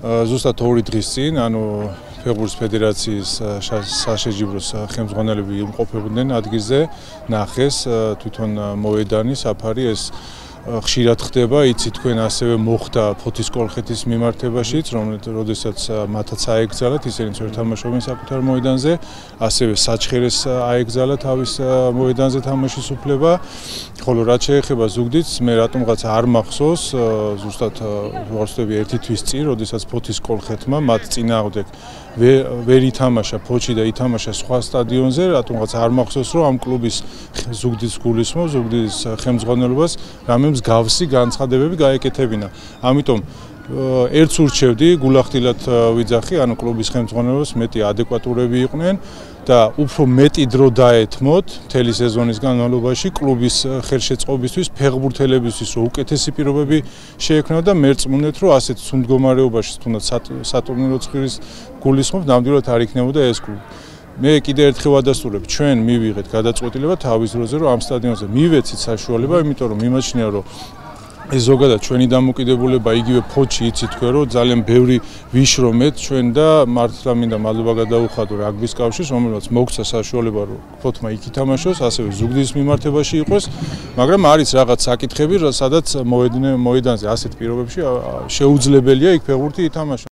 ზუსტად ორი დღის წინ, ანუ ფეხბურთის ფედერაციის საშეჯიბროს ხელმძღვანელები იმყოფებოდნენ ადგილზე, ნახეს თვითონ მოედანი, საფარი ეს ხშირად ხდება, იცი თქვენ ასევე მოხდა ფოთის კოლხეთის მიმართებაშიც, რომელთაც მათაც აეგზალა, ისინი წერ თამაშობენ საკუთარ მოედანზე, ასევე საჩხერეს აეგზალა თავის მოედანზე თამაშის უფლება. ხოლო რაც შეეხება ზუგდიდს, მე რატომღაც არ მახსოვს, ზუსტად ვარსტები ერთი თვის წინ, როდესაც ფოთის კოლხეთმა მათ წინააღმდეგ ვერ ითამაშა ფოჩი და ითამაშა სხვა სტადიონზე, რატომღაც არ მახსოვს, რომ ამ კლუბის ზუგდიდის გულისხმობ, ზუგდიდის ხელმძღვანელობას რამე მსგავსი განცხადებები გაეკეთებინა. ამიტომ ერთს ურჩევდი გულახდილად ვიძახი, ანუ კლუბის ხელმძღვანელობას მეტი ადეკვატურები იყვნენ და უფრო მეტი დრო დაეთმოთ მთელი სეზონის განმავლობაში კლუბის ხელშეწყობისთვის, ფეხბურთელებისთვის, უკეთესი პირობები შეექმნა და მერწმუნეთ, რომ ასეთ სუნდგომარეობაში თუნდაც სატურნირო ცხვირის გულისხმობ ნამდვილად არ იქნებოდა ეს კლუბი. მე კიდე ერთხელ ვადასტურებ, ჩვენ მივიღეთ გადაწყვეტილება თავის დროზე, რომ ამ სტადიონზე მივეცით საშუალება, იმიტომ რომ მიმაჩნია, რომ ეს ზოგადად ჩვენი დამოკიდებულება იგივე ფოჩი იცი თქვენ რომ ძალიან ბევრი ვიშრომეთ ჩვენ და მართლა მინდა მადლობა გადაუხადო რაგბის კავშირს რომელსაც მოგცა საშუალება რომ ფოთმა იქ ითამაშოს ასევე ზუგდიდის მიმართებაში იყოს მაგრამ არის რაღაც საკითხები სადაც მოედნე მოედანზე ასეთ პირობებში შეუძლებელია იქ ფეხბურთი ითამაშოს